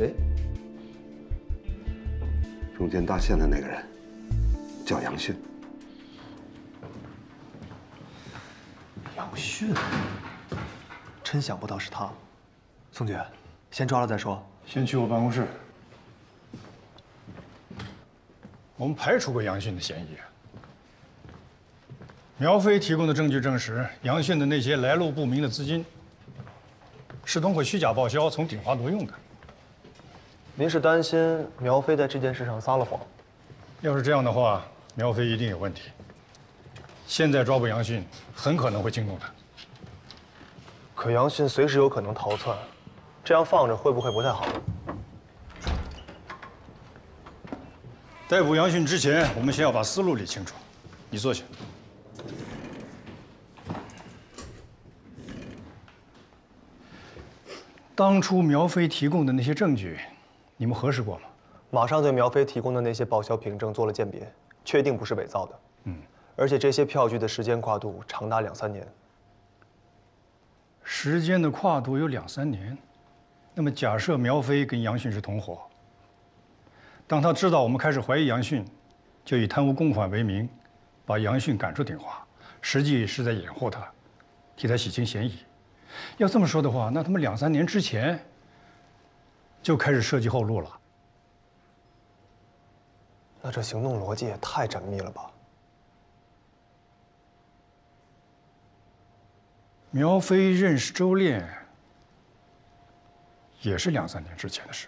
谁？中间搭线的那个人叫杨迅。杨迅，真想不到是他。宋局，先抓了再说。先去我办公室。我们排除过杨迅的嫌疑。苗飞提供的证据证实，杨迅的那些来路不明的资金，是通过虚假报销从鼎华挪用的。您是担心苗飞在这件事上撒了谎？要是这样的话，苗飞一定有问题。现在抓捕杨迅，很可能会惊动他。可杨迅随时有可能逃窜，这样放着会不会不太好？逮捕杨迅之前，我们先要把思路理清楚。你坐下。当初苗飞提供的那些证据，你们核实过吗？马上对苗飞提供的那些报销凭证做了鉴别，确定不是伪造的。嗯，而且这些票据的时间跨度长达两三年。时间的跨度有两三年，那么假设苗飞跟杨迅是同伙。当他知道我们开始怀疑杨迅，就以贪污公款为名，把杨迅赶出鼎华，实际是在掩护他，替他洗清嫌疑。要这么说的话，那他们两三年之前就开始设计后路了。那这行动逻辑也太缜密了吧？苗飞认识周炼，也是两三年之前的事。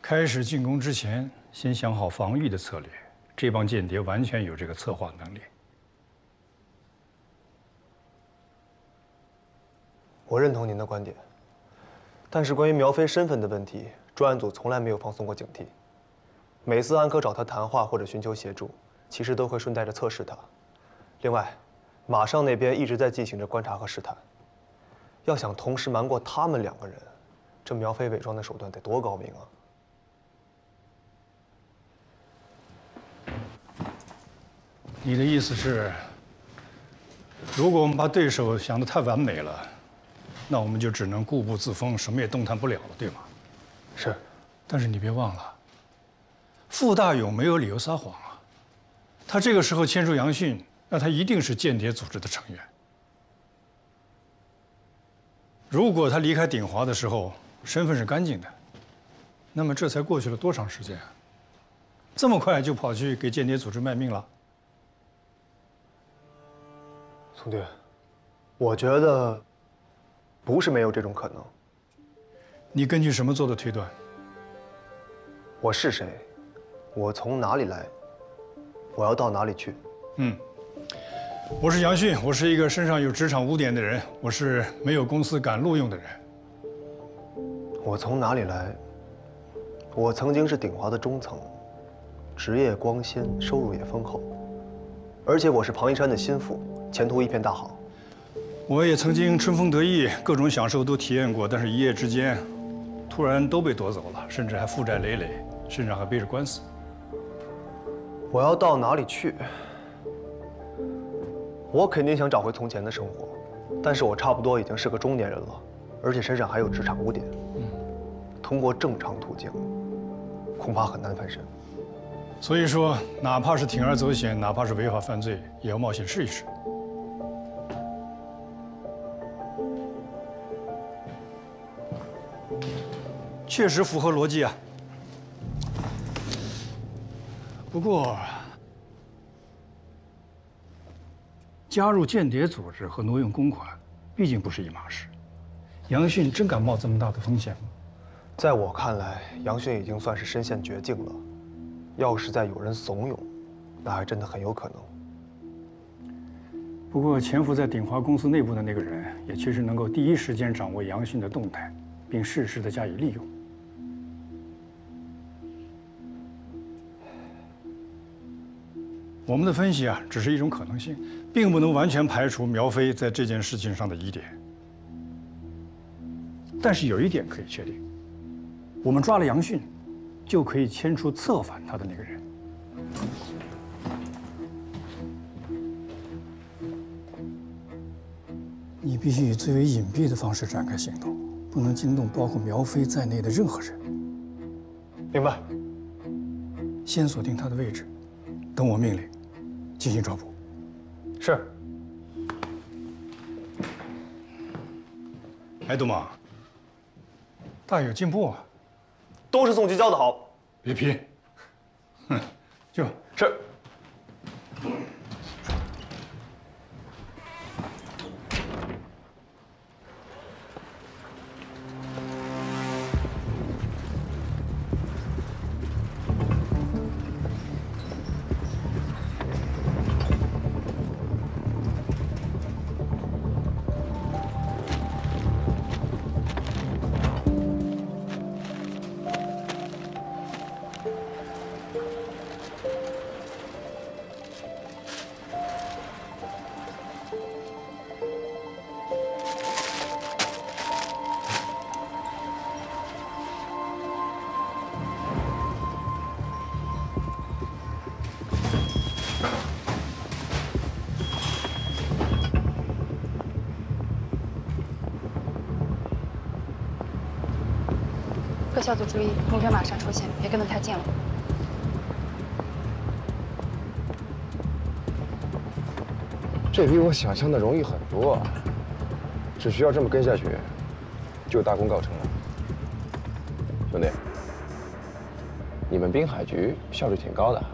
开始进攻之前，先想好防御的策略。这帮间谍完全有这个策划能力。我认同您的观点，但是关于苗飞身份的问题，专案组从来没有放松过警惕。每次安科找他谈话或者寻求协助，其实都会顺带着测试他。另外，马上那边一直在进行着观察和试探。要想同时瞒过他们两个人，这苗飞伪装的手段得多高明啊！你的意思是，如果我们把对手想得太完美了，那我们就只能固步自封，什么也动弹不了了，对吗？是。但是你别忘了，傅大勇没有理由撒谎啊。他这个时候牵出杨迅，那他一定是间谍组织的成员。如果他离开鼎华的时候身份是干净的，那么这才过去了多长时间啊？这么快就跑去给间谍组织卖命了？宋队，我觉得不是没有这种可能。你根据什么做的推断？我是谁？我从哪里来？我要到哪里去？嗯，我是杨迅，我是一个身上有职场污点的人，我是没有公司敢录用的人。我从哪里来？我曾经是鼎华的中层，职业光鲜，收入也丰厚，而且我是庞一山的心腹。前途一片大好，我也曾经春风得意，各种享受都体验过，但是一夜之间，突然都被夺走了，甚至还负债累累，身上还背着官司。我要到哪里去？我肯定想找回从前的生活，但是我差不多已经是个中年人了，而且身上还有职场污点，通过正常途径，恐怕很难翻身。所以说，哪怕是铤而走险，哪怕是违法犯罪，也要冒险试一试。确实符合逻辑啊。不过，加入间谍组织和挪用公款，毕竟不是一码事。杨迅真敢冒这么大的风险吗？在我看来，杨迅已经算是身陷绝境了。要是再有人怂恿，那还真的很有可能。不过，潜伏在鼎华公司内部的那个人，也确实能够第一时间掌握杨迅的动态，并适时的加以利用。我们的分析啊，只是一种可能性，并不能完全排除苗飞在这件事情上的疑点。但是有一点可以确定，我们抓了杨迅，就可以牵出策反他的那个人。你必须以最为隐蔽的方式展开行动，不能惊动包括苗飞在内的任何人。明白。先锁定他的位置，等我命令，进行抓捕。是。哎，杜马，大有进步啊！都是宋局教的好。别贫。哼，就。是。各小组注意，目标马上出现，别跟得太近了。这比我想象的容易很多，只需要这么跟下去，就大功告成了。兄弟，你们滨海局效率挺高的。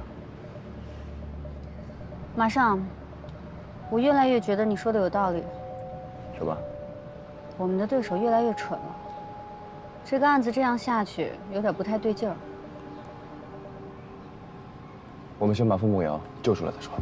马上，我越来越觉得你说的有道理。什么？我们的对手越来越蠢了。这个案子这样下去，有点不太对劲儿。我们先把付梦瑶救出来再说。